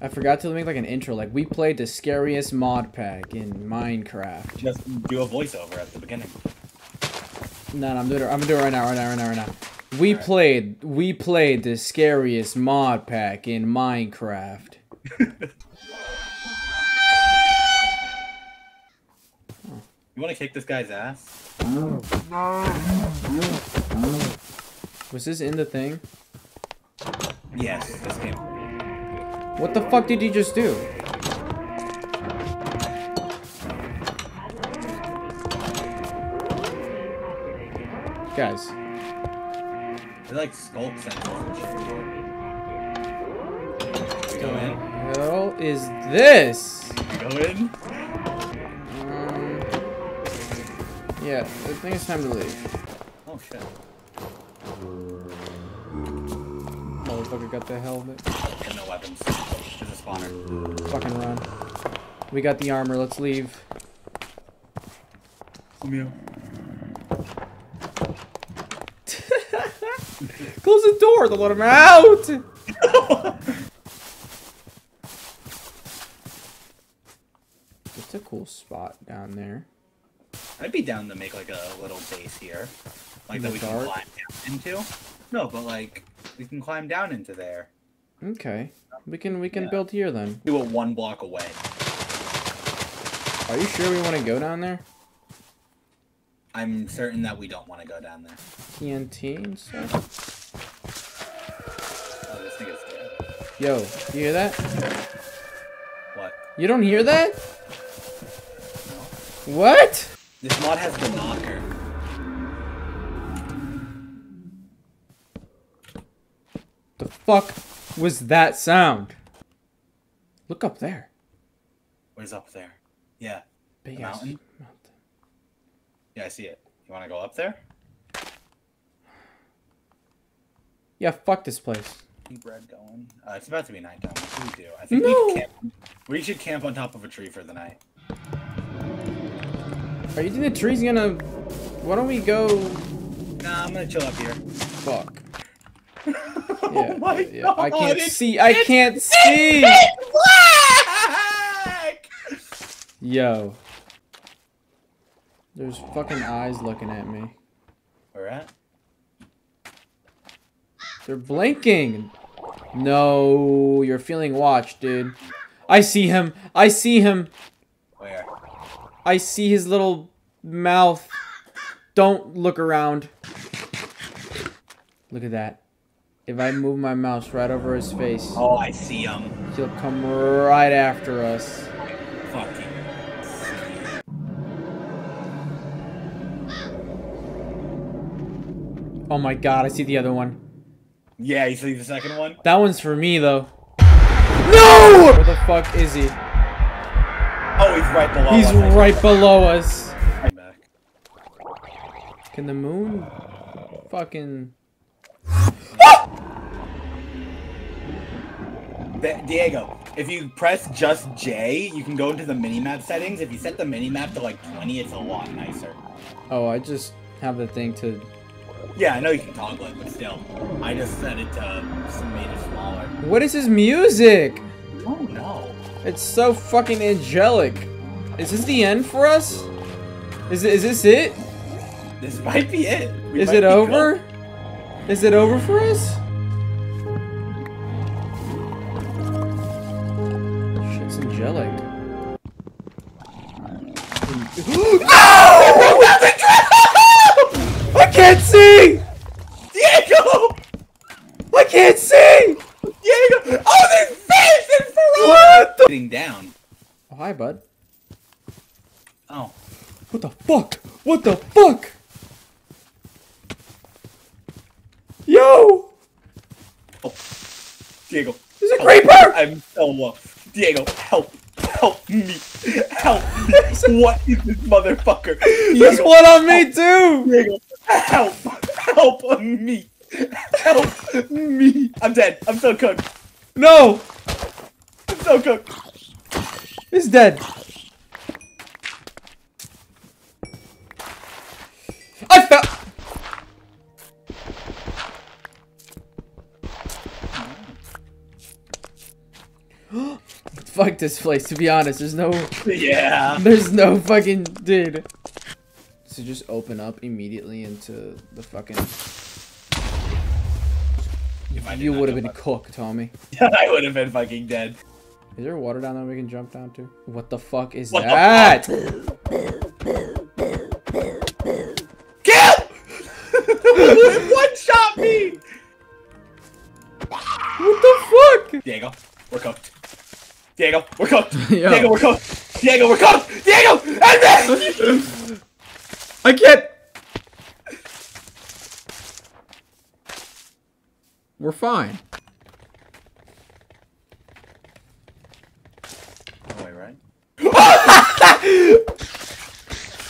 I forgot to make like an intro. Like we played the scariest mod pack in Minecraft. Just do a voiceover at the beginning. No, no, I'm doing it. I'm gonna do it right now, right now, right now, right now. We Alright. played. We played the scariest mod pack in Minecraft. You want to kick this guy's ass? No. Was this in the thing? Yes, this game. What the fuck did you just do? Guys, They're like sculk sensors and shit. We go in. hell is this? Go in. Um, yeah, I think it's time to leave. Oh shit. Motherfucker got the helmet. And no weapons. There's a spawner. Fucking run. We got the armor. Let's leave. Come here. Close the door to let him out. It's a cool spot down there. I'd be down to make like a little base here, like In that we dark? can climb down into. No, but like we can climb down into there. Okay, we can we can Yeah. build here then. Do it one block away. Are you sure we want to go down there? I'm certain that we don't want to go down there. TNT and stuff. Oh, this thing is dead. Yo, you hear that? What? You don't hear that? What? This mod has the knocker. Fuck was that sound? Look up there. Where's up there? Yeah. Big The mountain? mountain. Yeah, I see it. You want to go up there? Yeah, fuck this place. Keep red going. Uh, it's about to be nighttime. What should we do? I think No. we, camp, we should camp on top of a tree for the night. Are you think the tree's gonna? Why don't we go? Nah, I'm gonna chill up here. Fuck. Yeah, oh my yeah, god! I can't it's see. I can't see. It's black! Yo. There's fucking eyes looking at me. Where at? They're blinking. No, you're feeling watched, dude. I see him. I see him. Where? I see his little mouth. Don't look around. Look at that. If I move my mouse right over his face, Oh, I see him. he'll come right after us. Fuck you. Oh my god, I see the other one. Yeah, you see the second one? That one's for me, though. No! Where the fuck is he? Oh, he's right below He's us. See right below us. Can the moon fucking... Diego, if you press just J, you can go into the minimap settings. If you set the minimap to like 20, it's a lot nicer. Oh, I just have the thing to... Yeah, I know you can toggle it, but still. I just set it to made it smaller. What is his music? Oh no. It's so fucking angelic. Is this the end for us? Is, is this it? This might be it. We Is it over? good. Is it over for us? Shit's angelic. I can't see! Diego! I can't see! Diego! Oh, there's fish in Ferrari! What the? Sitting down. Oh, hi, bud. Oh. What the fuck? What the fuck? Yo! oh. Diego. There's a help. creeper! I'm so low. Diego, help. Help me. Help me. what is this motherfucker? There's Diego, one on me too! Diego, help. Help me. Help me. I'm dead. I'm so cooked. No! I'm so cooked. He's dead. I fell. Fuck this place, to be honest. There's no Yeah. there's no fucking dude. So just open up immediately into the fucking If I did You would have been cooked, Tommy. I would have been fucking dead. Is there water down there we can jump down to? What the fuck is What that? Kill! One shot me! What the fuck? Diego, we're cooked. Diego, we're cooked. Yo. Diego, we're cooked. Diego, we're cooked. Diego, and then. I can't. We're fine. Oh, wait, right?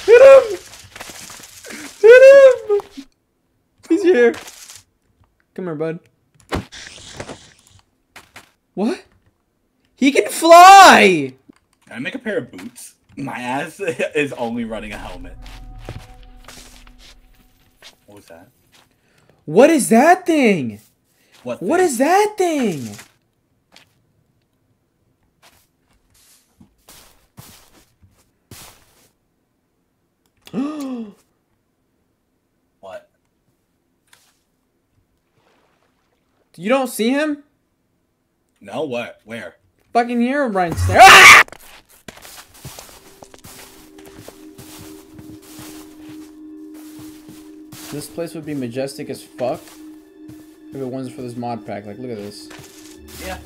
Hit him! Hit him! He's here. Come here, bud. What? He can fly! Can I make a pair of boots? My ass is only running a helmet. What was that? What is that thing? What? What thing? is that thing? What? You don't see him? No, what? Where? Fucking hear him right there. Ah! This place would be majestic as fuck if it wasn't for this mod pack. Like, look at this. Yeah.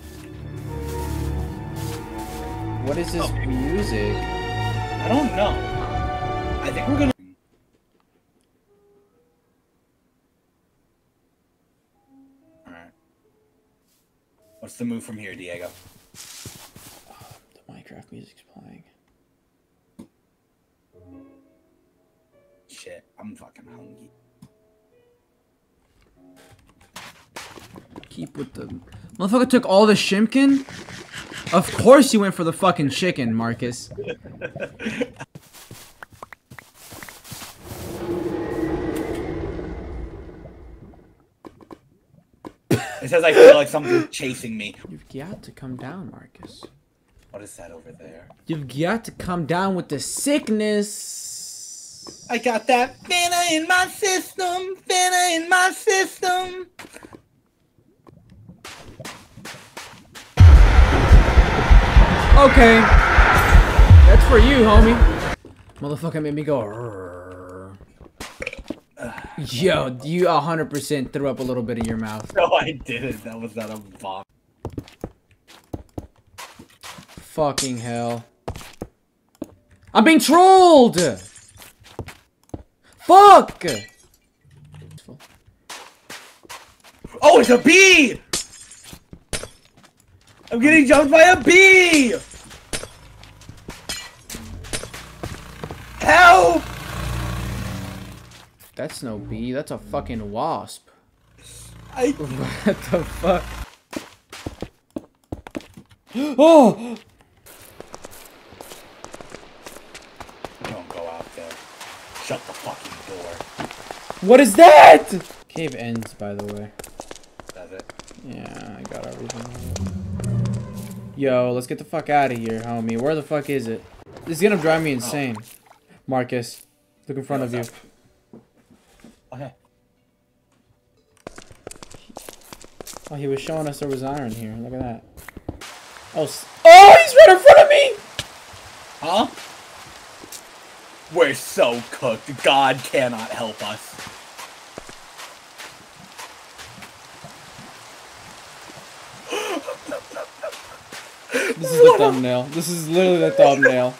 What is this Oh. music? I don't know. I think we're gonna. Alright. What's the move from here, Diego? Music's playing. Shit, I'm fucking hungry. Keep with the. Motherfucker took all the shimkin? Of course you went for the fucking chicken, Marcus. It says I feel like something's chasing me. You've got to come down, Marcus. What is that over there? You've got to come down with the sickness. I got that finna in my system, finna in my system. Okay. That's for you, homie. Motherfucker made me go. Yo, you 100% threw up a little bit in your mouth. No, I didn't. That was not a bomb. Fucking hell. I'm being trolled! Fuck! Oh, it's a bee! I'm getting jumped by a bee! Help! That's no bee, that's a fucking wasp. I What the fuck? Oh! don't go out there. Shut the fucking door. What is that? Cave ends, by the way. Does it? Yeah, I got everything. Yo, let's get the fuck out of here, homie. Where the fuck is it? This is gonna drive me insane. Marcus, look in front of you. what's Okay. Oh, he was showing us there was iron here. Look at that. Oh, s- oh, he's right in front of me! Huh? We're so cooked. God cannot help us. This is the thumbnail. This is literally the thumbnail.